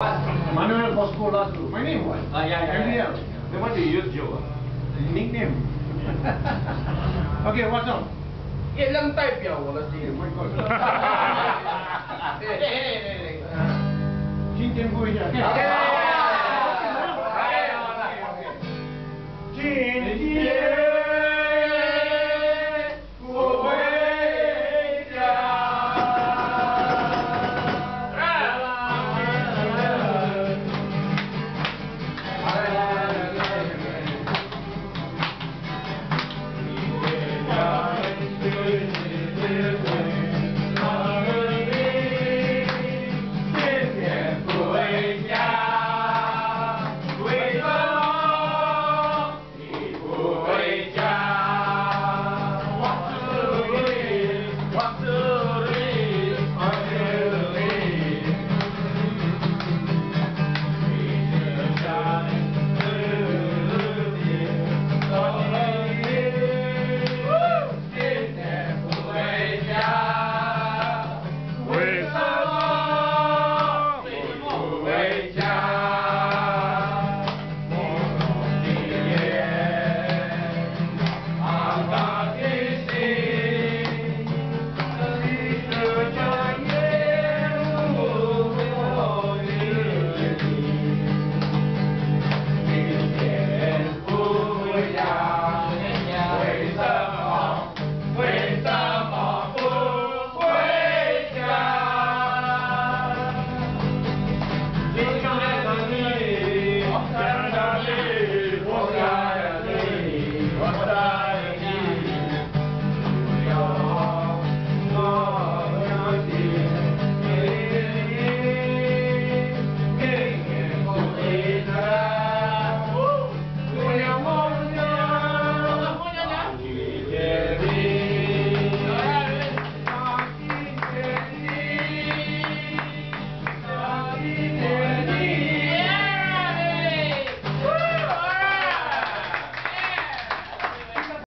Manuel Bosco Lazo. My name was. Uh, yeah, yeah, yeah. Then what do you use, Joe? Nickname. okay, what's up? 月亮代表我的心。My God.